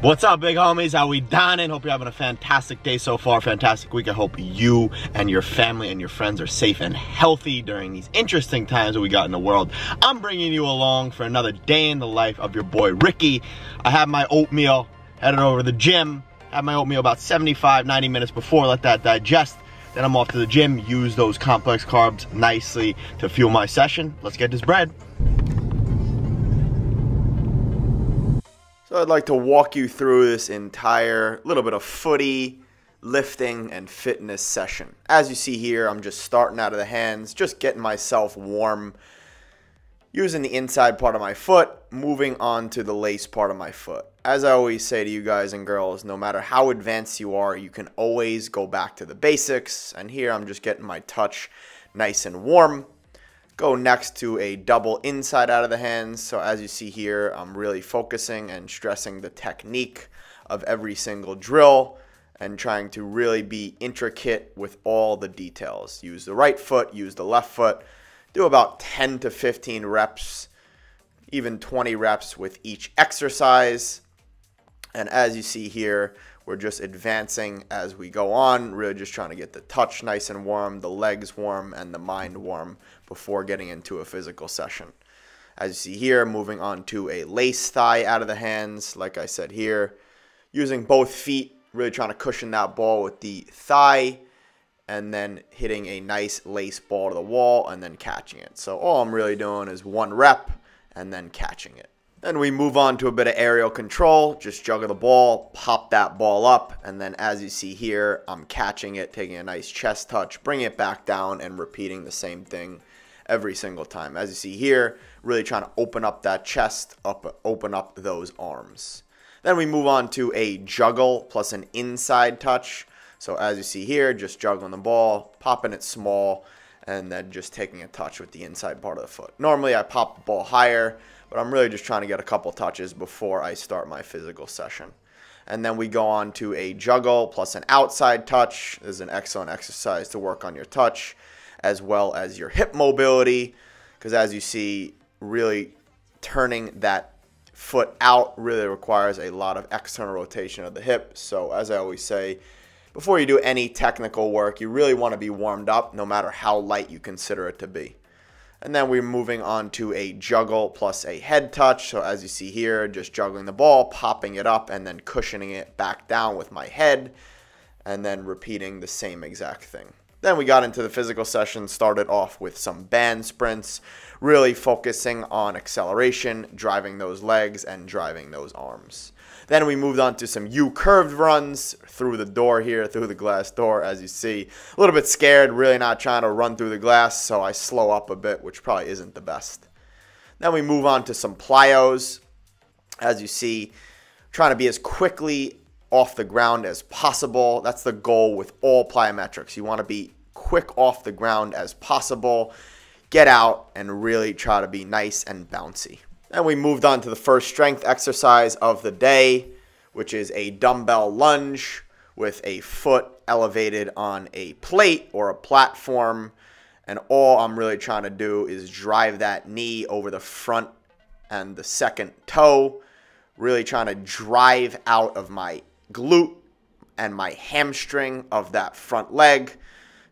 What's up, big homies? How we dining? Hope you're having a fantastic day so far, fantastic week. I hope you and your family and your friends are safe and healthy during these interesting times that we got in the world. I'm bringing you along for another day in the life of your boy Ricky. I have my oatmeal, headed over to the gym, have my oatmeal about 75, 90 minutes before, let that digest. Then I'm off to the gym, use those complex carbs nicely to fuel my session. Let's get this bread. So I'd like to walk you through this entire little bit of footy, lifting, and fitness session. As you see here, I'm just starting out of the hands, just getting myself warm, using the inside part of my foot, moving on to the lace part of my foot. As I always say to you guys and girls, no matter how advanced you are, you can always go back to the basics. And here I'm just getting my touch nice and warm go next to a double inside out of the hands. So as you see here, I'm really focusing and stressing the technique of every single drill and trying to really be intricate with all the details. Use the right foot, use the left foot, do about 10 to 15 reps, even 20 reps with each exercise. And as you see here, we're just advancing as we go on, really just trying to get the touch nice and warm, the legs warm, and the mind warm before getting into a physical session. As you see here, moving on to a lace thigh out of the hands, like I said here, using both feet, really trying to cushion that ball with the thigh, and then hitting a nice lace ball to the wall and then catching it. So all I'm really doing is one rep and then catching it. Then we move on to a bit of aerial control. Just juggle the ball, pop that ball up, and then as you see here, I'm catching it, taking a nice chest touch, bringing it back down, and repeating the same thing every single time. As you see here, really trying to open up that chest, up, open up those arms. Then we move on to a juggle plus an inside touch. So as you see here, just juggling the ball, popping it small, and then just taking a touch with the inside part of the foot. Normally I pop the ball higher, but I'm really just trying to get a couple touches before I start my physical session. And then we go on to a juggle plus an outside touch. This is an excellent exercise to work on your touch as well as your hip mobility. Because as you see, really turning that foot out really requires a lot of external rotation of the hip. So as I always say, before you do any technical work, you really want to be warmed up no matter how light you consider it to be. And then we're moving on to a juggle plus a head touch. So as you see here, just juggling the ball, popping it up, and then cushioning it back down with my head, and then repeating the same exact thing. Then we got into the physical session, started off with some band sprints, really focusing on acceleration, driving those legs, and driving those arms. Then we moved on to some U curved runs through the door here, through the glass door, as you see. A little bit scared, really not trying to run through the glass, so I slow up a bit, which probably isn't the best. Then we move on to some plyos. As you see, trying to be as quickly off the ground as possible. That's the goal with all plyometrics. You want to be quick off the ground as possible, get out, and really try to be nice and bouncy. Then we moved on to the first strength exercise of the day, which is a dumbbell lunge with a foot elevated on a plate or a platform. And all I'm really trying to do is drive that knee over the front and the second toe, really trying to drive out of my glute and my hamstring of that front leg.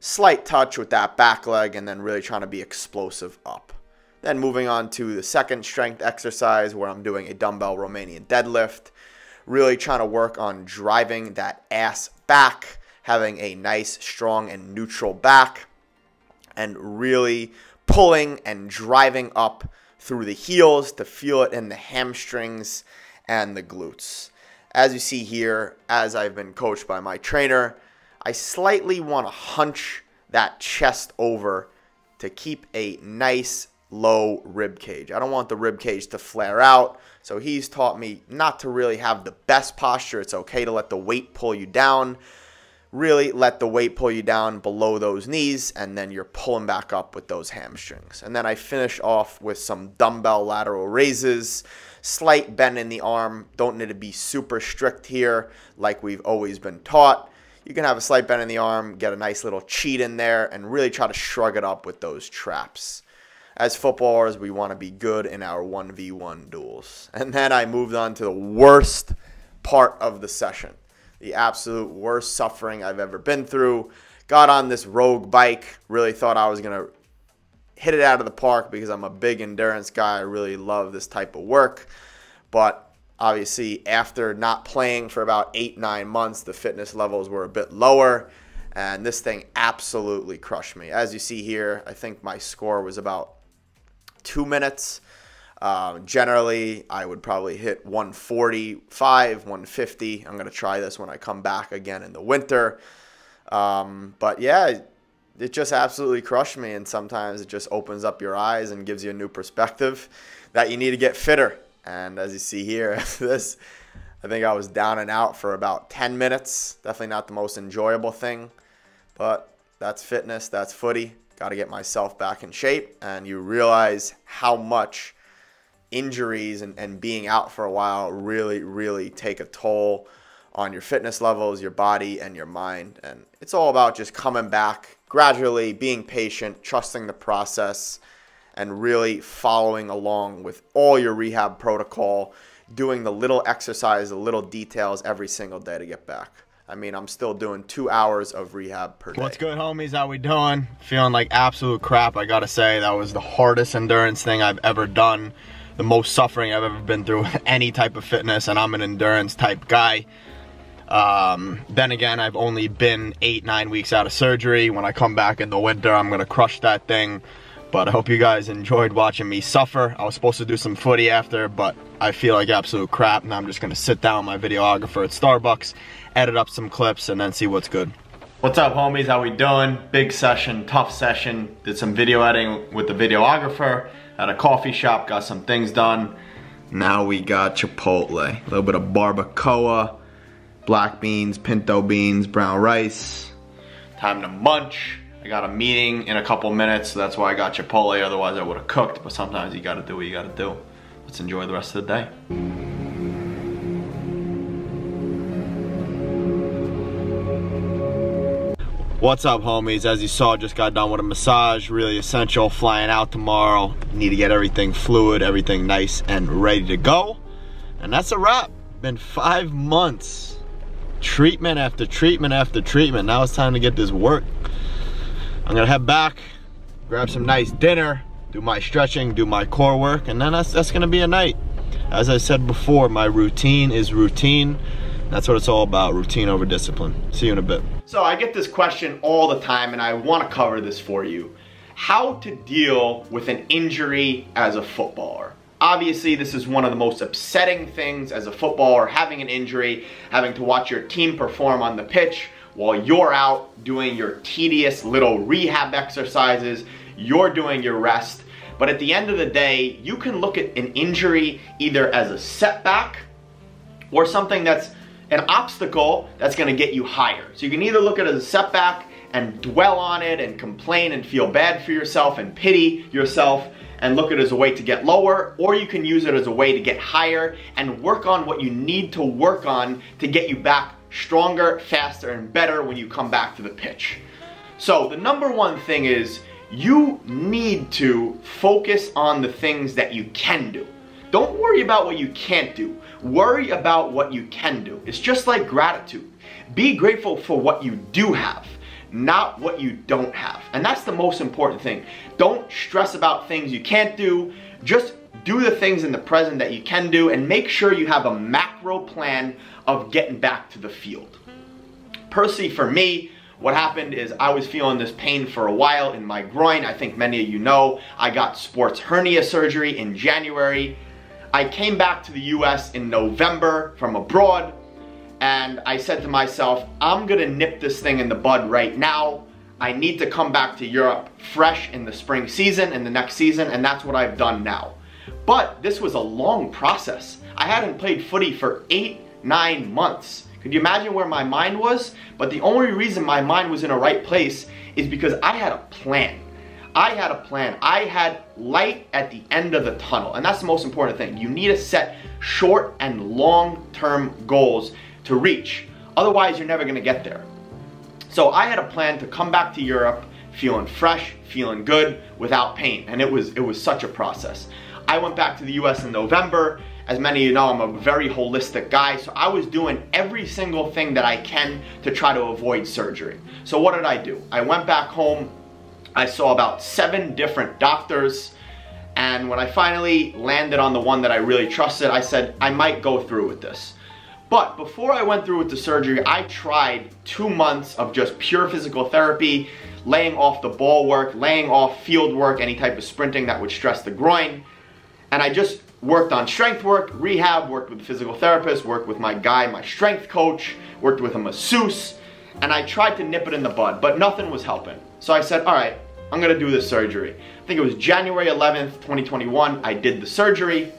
Slight touch with that back leg, and then really trying to be explosive up. Then moving on to the second strength exercise where I'm doing a dumbbell Romanian deadlift. Really trying to work on driving that ass back, having a nice, strong, and neutral back, and really pulling and driving up through the heels to feel it in the hamstrings and the glutes. As you see here, as I've been coached by my trainer, I slightly want to hunch that chest over to keep a nice low rib cage. I don't want the rib cage to flare out. So he's taught me not to really have the best posture. It's okay to let the weight pull you down. Really let the weight pull you down below those knees, and then you're pulling back up with those hamstrings. And then I finish off with some dumbbell lateral raises, slight bend in the arm. Don't need to be super strict here like we've always been taught. You can have a slight bend in the arm, get a nice little cheat in there, and really try to shrug it up with those traps as footballers, we want to be good in our 1v1 duels. And then I moved on to the worst part of the session. The absolute worst suffering I've ever been through. Got on this rogue bike, really thought I was going to hit it out of the park because I'm a big endurance guy. I really love this type of work. But obviously, after not playing for about eight, nine months, the fitness levels were a bit lower. And this thing absolutely crushed me. As you see here, I think my score was about two minutes. Uh, generally, I would probably hit 145, 150. I'm going to try this when I come back again in the winter. Um, but yeah, it just absolutely crushed me. And sometimes it just opens up your eyes and gives you a new perspective that you need to get fitter. And as you see here, this, I think I was down and out for about 10 minutes. Definitely not the most enjoyable thing, but that's fitness, that's footy. Got to get myself back in shape. And you realize how much injuries and, and being out for a while really, really take a toll on your fitness levels, your body, and your mind. And it's all about just coming back gradually, being patient, trusting the process, and really following along with all your rehab protocol, doing the little exercise, the little details every single day to get back. I mean, I'm still doing two hours of rehab per day. What's good, homies? How we doing? Feeling like absolute crap, I gotta say. That was the hardest endurance thing I've ever done. The most suffering I've ever been through any type of fitness, and I'm an endurance type guy. Um, then again, I've only been eight, nine weeks out of surgery. When I come back in the winter, I'm gonna crush that thing. But I hope you guys enjoyed watching me suffer. I was supposed to do some footy after, but I feel like absolute crap. Now I'm just gonna sit down with my videographer at Starbucks, edit up some clips, and then see what's good. What's up, homies? How we doing? Big session, tough session. Did some video editing with the videographer at a coffee shop, got some things done. Now we got Chipotle. A little bit of barbacoa black beans, pinto beans, brown rice. Time to munch. I got a meeting in a couple minutes, so that's why I got Chipotle, otherwise I would have cooked, but sometimes you gotta do what you gotta do. Let's enjoy the rest of the day. What's up homies? As you saw, just got done with a massage, really essential, flying out tomorrow. Need to get everything fluid, everything nice and ready to go. And that's a wrap. Been five months treatment after treatment after treatment. Now it's time to get this work. I'm gonna head back, grab some nice dinner, do my stretching, do my core work, and then that's, that's gonna be a night. As I said before, my routine is routine. That's what it's all about, routine over discipline. See you in a bit. So I get this question all the time and I wanna cover this for you. How to deal with an injury as a footballer. Obviously, this is one of the most upsetting things as a footballer, having an injury, having to watch your team perform on the pitch while you're out doing your tedious little rehab exercises, you're doing your rest. But at the end of the day, you can look at an injury either as a setback or something that's an obstacle that's gonna get you higher. So you can either look at it as a setback and dwell on it and complain and feel bad for yourself and pity yourself and look at it as a way to get lower, or you can use it as a way to get higher and work on what you need to work on to get you back stronger, faster, and better when you come back to the pitch. So the number one thing is you need to focus on the things that you can do. Don't worry about what you can't do. Worry about what you can do. It's just like gratitude. Be grateful for what you do have not what you don't have. And that's the most important thing. Don't stress about things you can't do. Just do the things in the present that you can do and make sure you have a macro plan of getting back to the field. Personally, for me, what happened is I was feeling this pain for a while in my groin. I think many of you know I got sports hernia surgery in January. I came back to the US in November from abroad and I said to myself, I'm gonna nip this thing in the bud right now. I need to come back to Europe fresh in the spring season and the next season, and that's what I've done now. But this was a long process. I hadn't played footy for eight, nine months. Could you imagine where my mind was? But the only reason my mind was in a right place is because I had a plan. I had a plan. I had light at the end of the tunnel. And that's the most important thing. You need to set short and long-term goals to reach. Otherwise, you're never gonna get there. So I had a plan to come back to Europe feeling fresh, feeling good, without pain. And it was, it was such a process. I went back to the US in November as many of you know, I'm a very holistic guy, so I was doing every single thing that I can to try to avoid surgery. So what did I do? I went back home, I saw about seven different doctors, and when I finally landed on the one that I really trusted, I said, I might go through with this. But before I went through with the surgery, I tried two months of just pure physical therapy, laying off the ball work, laying off field work, any type of sprinting that would stress the groin. And I just worked on strength work, rehab, worked with a physical therapist, worked with my guy, my strength coach, worked with a masseuse, and I tried to nip it in the bud, but nothing was helping. So I said, all right, I'm gonna do this surgery. I think it was January 11th, 2021, I did the surgery.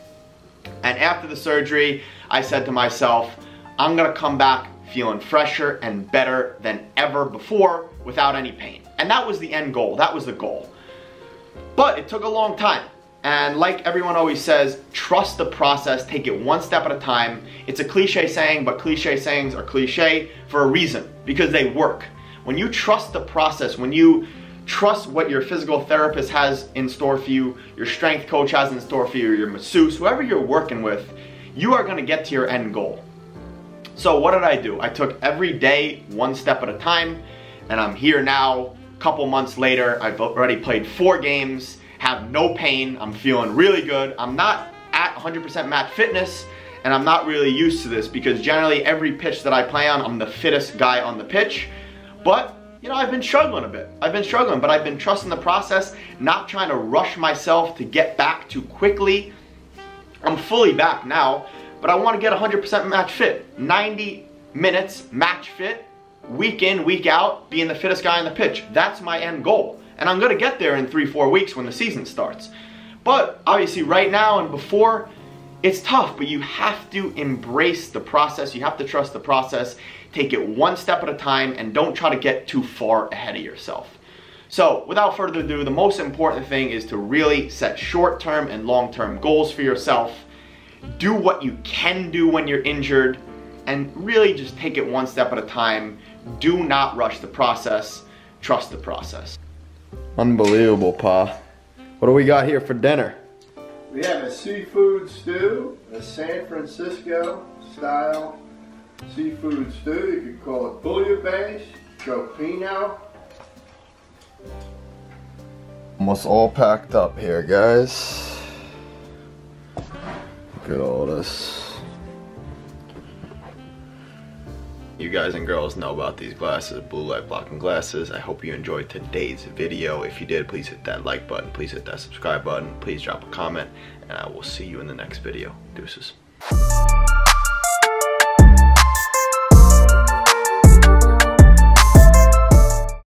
And after the surgery, I said to myself, I'm gonna come back feeling fresher and better than ever before without any pain. And that was the end goal, that was the goal. But it took a long time. And like everyone always says, trust the process, take it one step at a time. It's a cliche saying, but cliche sayings are cliche for a reason, because they work. When you trust the process, when you trust what your physical therapist has in store for you, your strength coach has in store for you, your masseuse, whoever you're working with, you are gonna get to your end goal. So what did I do? I took every day one step at a time, and I'm here now, a couple months later, I've already played four games, have no pain, I'm feeling really good. I'm not at 100% match fitness, and I'm not really used to this because generally every pitch that I play on, I'm the fittest guy on the pitch. But you know, I've been struggling a bit. I've been struggling, but I've been trusting the process, not trying to rush myself to get back too quickly. I'm fully back now, but I want to get 100% match fit. 90 minutes match fit, week in, week out, being the fittest guy on the pitch. That's my end goal. And I'm going to get there in three, four weeks when the season starts. But obviously right now and before, it's tough, but you have to embrace the process. You have to trust the process. Take it one step at a time and don't try to get too far ahead of yourself. So without further ado, the most important thing is to really set short-term and long-term goals for yourself. Do what you can do when you're injured and really just take it one step at a time. Do not rush the process. Trust the process. Unbelievable, Pa. What do we got here for dinner? We have a seafood stew, a San Francisco style seafood stew. You could call it bouillabaisse, cioppino. Almost all packed up here, guys. Look at all this. You guys and girls know about these glasses, blue light blocking glasses. I hope you enjoyed today's video. If you did, please hit that like button. Please hit that subscribe button. Please drop a comment. And I will see you in the next video. Deuces.